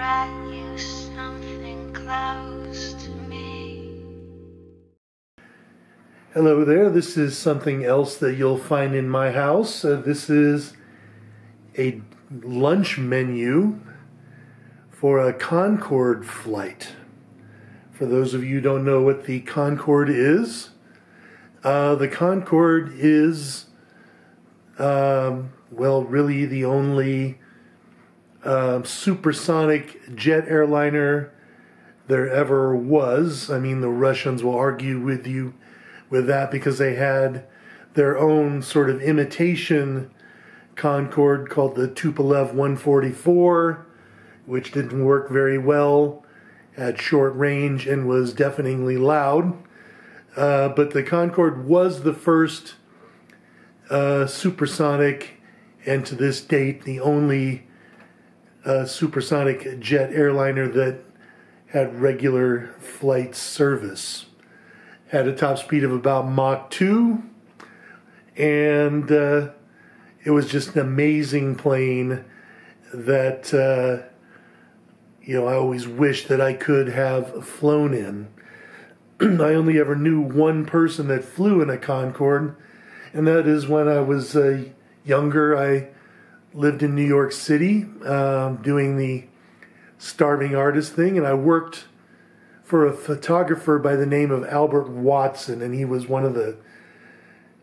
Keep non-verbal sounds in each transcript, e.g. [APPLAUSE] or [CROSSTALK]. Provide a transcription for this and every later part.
you something close to me. Hello there, this is something else that you'll find in my house. Uh, this is a lunch menu for a Concorde flight. For those of you who don't know what the Concorde is, uh, the Concorde is, um, well, really the only uh, supersonic jet airliner there ever was. I mean, the Russians will argue with you with that because they had their own sort of imitation Concorde called the Tupolev 144, which didn't work very well at short range and was deafeningly loud. Uh, but the Concorde was the first uh, supersonic and to this date the only uh, supersonic jet airliner that had regular flight service. Had a top speed of about Mach 2, and uh, it was just an amazing plane that, uh, you know, I always wished that I could have flown in. [CLEARS THROAT] I only ever knew one person that flew in a Concorde, and that is when I was uh, younger. I lived in New York City um, doing the starving artist thing, and I worked for a photographer by the name of Albert Watson, and he was one of the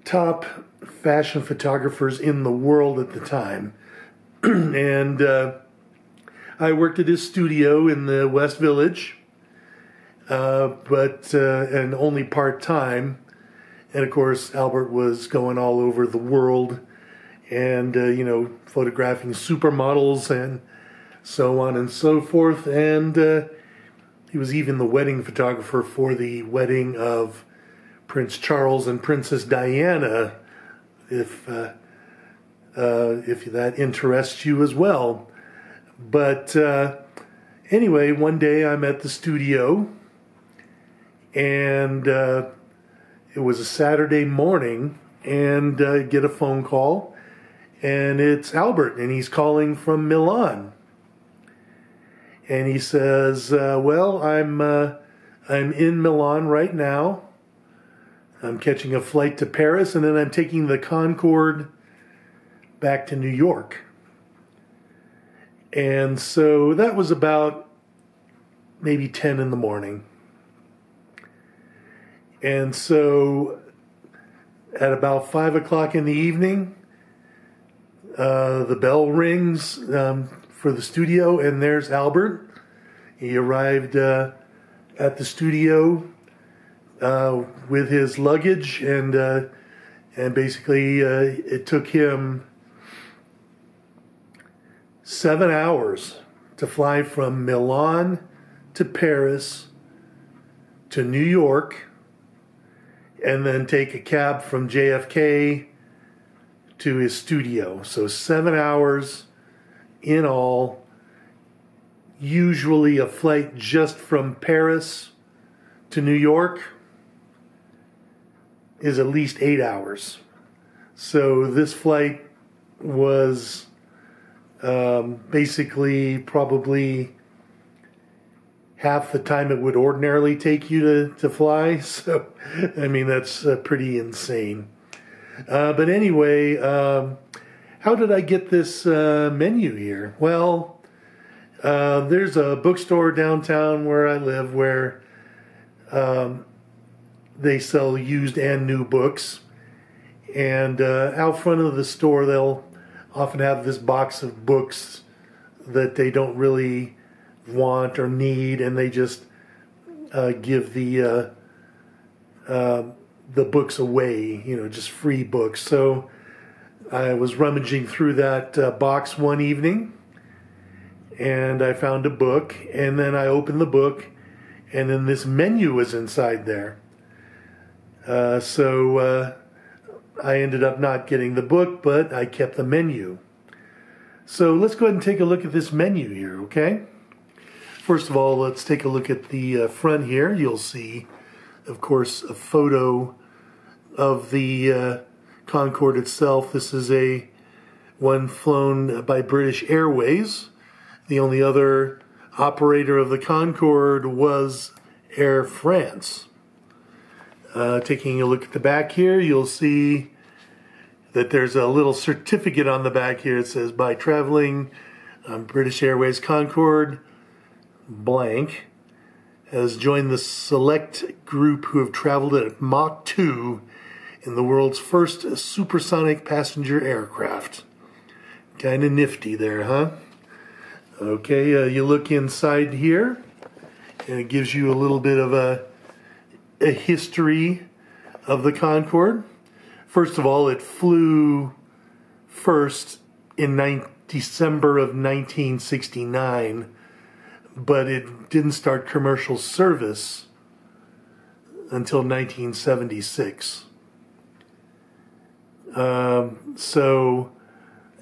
top fashion photographers in the world at the time. [CLEARS THROAT] and uh, I worked at his studio in the West Village, uh, but uh, and only part time. And of course, Albert was going all over the world and uh, you know photographing supermodels and so on and so forth. And uh, he was even the wedding photographer for the wedding of prince charles and princess diana if uh, uh if that interests you as well. But uh, anyway one day i'm at the studio and uh, it was a saturday morning and get a phone call and it's Albert, and he's calling from Milan. And he says, uh, "Well, I'm uh, I'm in Milan right now. I'm catching a flight to Paris, and then I'm taking the Concorde back to New York." And so that was about maybe ten in the morning. And so at about five o'clock in the evening, uh, the bell rings um, for the studio, and there's Albert. He arrived uh, at the studio uh, with his luggage, and uh, and basically uh, it took him seven hours to fly from Milan to Paris to New York, and then take a cab from JFK to his studio. So seven hours in all. Usually a flight just from Paris to New York is at least eight hours. So this flight was um, basically probably half the time it would ordinarily take you to, to fly. [LAUGHS] So, I mean, that's uh, pretty insane. Uh, but anyway, um, how did I get this uh, menu here? Well, uh, there's a bookstore downtown where I live where um, they sell used and new books. And uh, out front of the store, they'll often have this box of books that they don't really want or need, and they just uh, give the uh, the books away, you know, just free books. So I was rummaging through that uh, box one evening and I found a book, and then I opened the book, and then this menu was inside there. Uh, so uh, I ended up not getting the book, but I kept the menu. So let's go ahead and take a look at this menu here, okay? First of all, let's take a look at the uh, front here. You'll see, of course, a photo of the uh, Concorde itself. This is a one flown by British Airways. The only other operator of the Concorde was Air France. Uh, taking a look at the back here, you'll see that there's a little certificate on the back here. It says, by traveling on British Airways Concorde, blank, has joined the select group who have traveled at Mach 2 in the world's first supersonic passenger aircraft. Kind of nifty there, huh? Okay, uh, you look inside here, and it gives you a little bit of a, a history of the Concorde. First of all, it flew first in December of 1969, but it didn't start commercial service until 1976. Um, so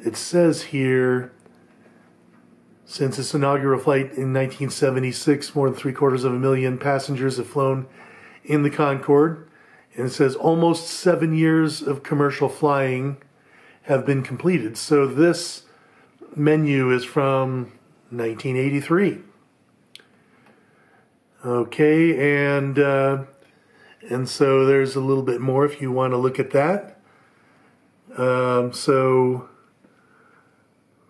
it says here since its inaugural flight in 1976, more than three quarters of a million passengers have flown in the Concorde. And it says almost seven years of commercial flying have been completed. So this menu is from 1983. Okay, and uh, and so there's a little bit more if you want to look at that. Um, so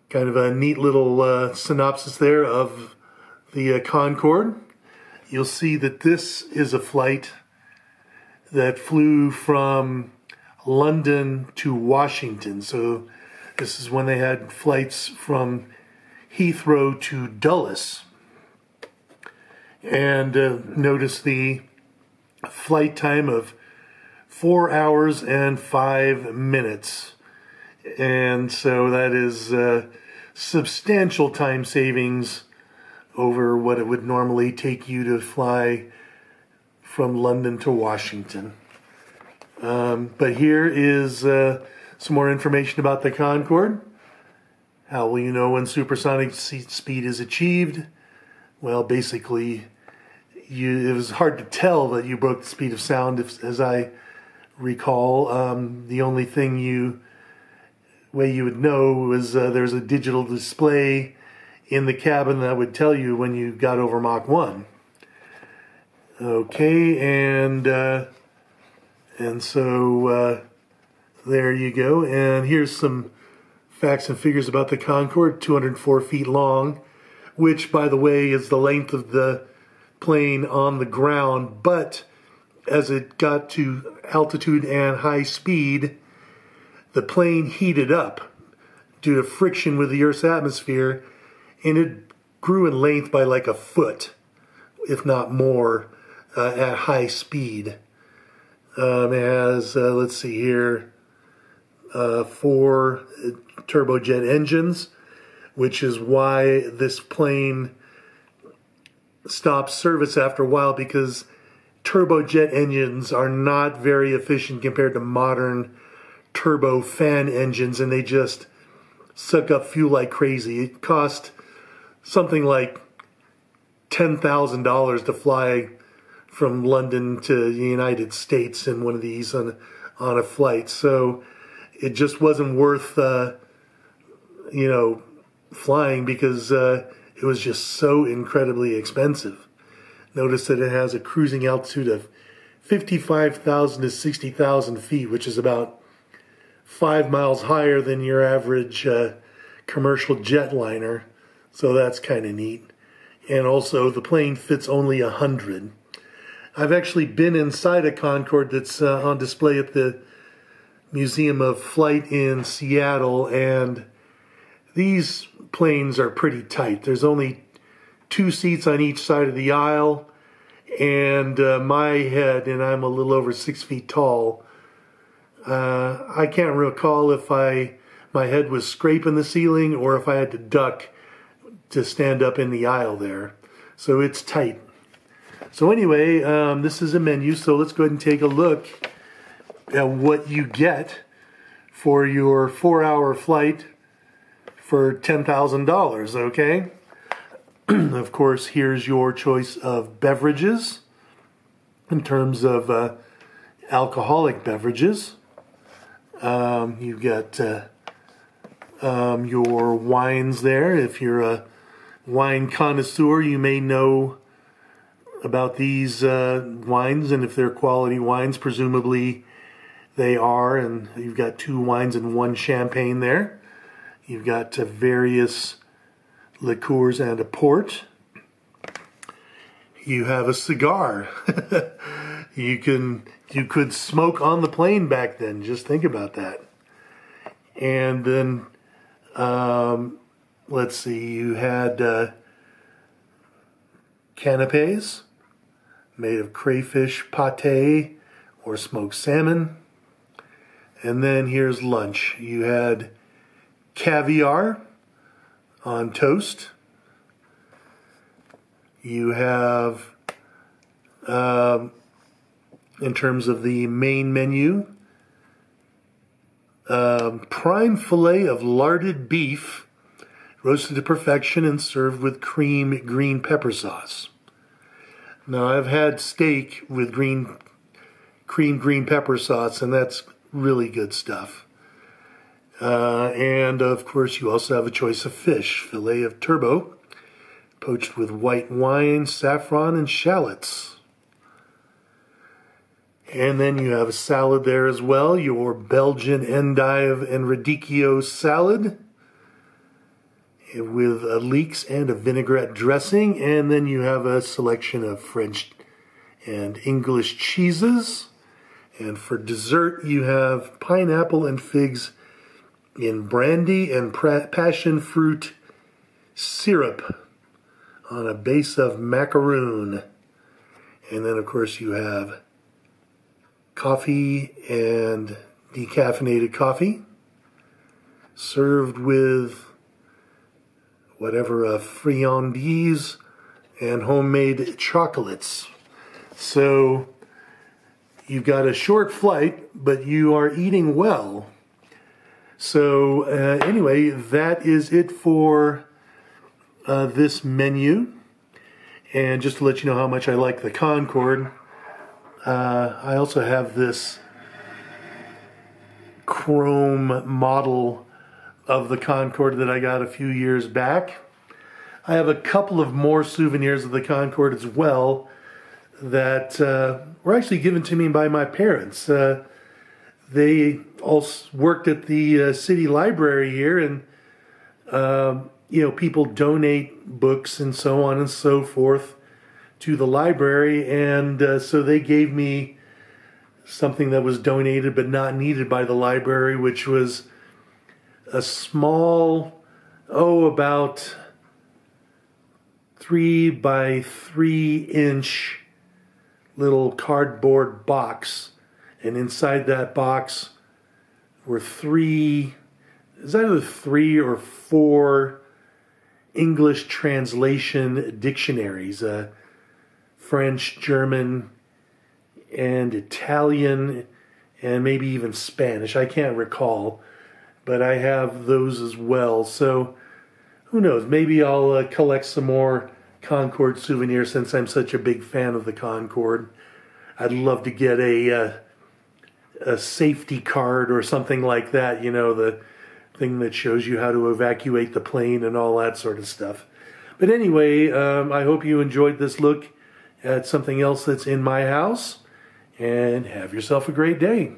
kind of a neat little uh, synopsis there of the uh, Concorde. You'll see that this is a flight that flew from London to Washington. So this is when they had flights from Heathrow to Dulles. And uh, notice the flight time of four hours and five minutes. And so that is uh, substantial time savings over what it would normally take you to fly from London to Washington. Um, but here is uh, some more information about the Concorde. How will you know when supersonic speed is achieved? Well, basically, you, it was hard to tell that you broke the speed of sound, if, as I recall. Um, the only thing you way you would know was uh, there's a digital display in the cabin that would tell you when you got over Mach 1. Okay, and uh, and so uh, there you go. And here's some facts and figures about the Concorde, 204 feet long, which, by the way, is the length of the plane on the ground. But as it got to altitude and high speed, the plane heated up due to friction with the Earth's atmosphere, and it grew in length by like a foot, if not more, uh, at high speed. Um, it has, uh, let's see here, uh, four turbojet engines, which is why this plane stopped service after a while because turbojet engines are not very efficient compared to modern turbo fan engines and they just suck up fuel like crazy. It cost something like $10,000 to fly from London to the United States in one of these on, on a flight. So it just wasn't worth, uh, you know, flying because uh, it was just so incredibly expensive. Notice that it has a cruising altitude of 55,000 to 60,000 feet, which is about five miles higher than your average uh, commercial jetliner. So that's kind of neat. And also, the plane fits only a 100. I've actually been inside a Concorde that's uh, on display at the Museum of Flight in Seattle, and these planes are pretty tight. There's only two seats on each side of the aisle, and uh, my head, and I'm a little over six feet tall, uh, I can't recall if I my head was scraping the ceiling or if I had to duck to stand up in the aisle there. So it's tight. So anyway, um, this is a menu. So let's go ahead and take a look at what you get for your four-hour flight for $10,000, okay? [CLEARS THROAT] of course, here's your choice of beverages in terms of uh, alcoholic beverages. Um, you've got uh, um, your wines there if you're a wine connoisseur, you may know about these uh, wines and if they're quality wines. Presumably they are, and you've got two wines and one champagne there. You've got uh, various liqueurs and a port. You have a cigar. [LAUGHS] you can you could smoke on the plane back then. Just think about that. And then, um, let's see, you had uh, canapes made of crayfish pate or smoked salmon. And then here's lunch. You had caviar on toast. You have, um, in terms of the main menu, um, prime filet of larded beef, roasted to perfection and served with cream green pepper sauce. Now, I've had steak with green cream green pepper sauce, and that's really good stuff. Uh, and of course, you also have a choice of fish filet of turbot, poached with white wine, saffron, and shallots. And then you have a salad there as well, your Belgian endive and radicchio salad with a leeks and a vinaigrette dressing. And then you have a selection of French and English cheeses. And for dessert, you have pineapple and figs in brandy and passion fruit syrup on a base of macaroon. And then, of course, you have coffee and decaffeinated coffee served with whatever uh, friandises and homemade chocolates. So you've got a short flight, but you are eating well. So uh, anyway, that is it for uh, this menu. And just to let you know how much I like the Concorde, uh, I also have this chrome model of the Concorde that I got a few years back. I have a couple of more souvenirs of the Concorde as well that uh, were actually given to me by my parents. Uh, they all worked at the uh, city library here, and um, you know, people donate books and so on and so forth to the library, and uh, so they gave me something that was donated but not needed by the library, which was a small, oh, about three by three inch little cardboard box. And inside that box were three, is either three or four English translation dictionaries uh, French, German, and Italian, and maybe even Spanish. I can't recall, but I have those as well. So who knows? Maybe I'll uh, collect some more Concorde souvenirs since I'm such a big fan of the Concorde. I'd love to get a uh, a safety card or something like that. You know, the thing that shows you how to evacuate the plane and all that sort of stuff. But anyway, um, I hope you enjoyed this look at something else that's in my house, and have yourself a great day.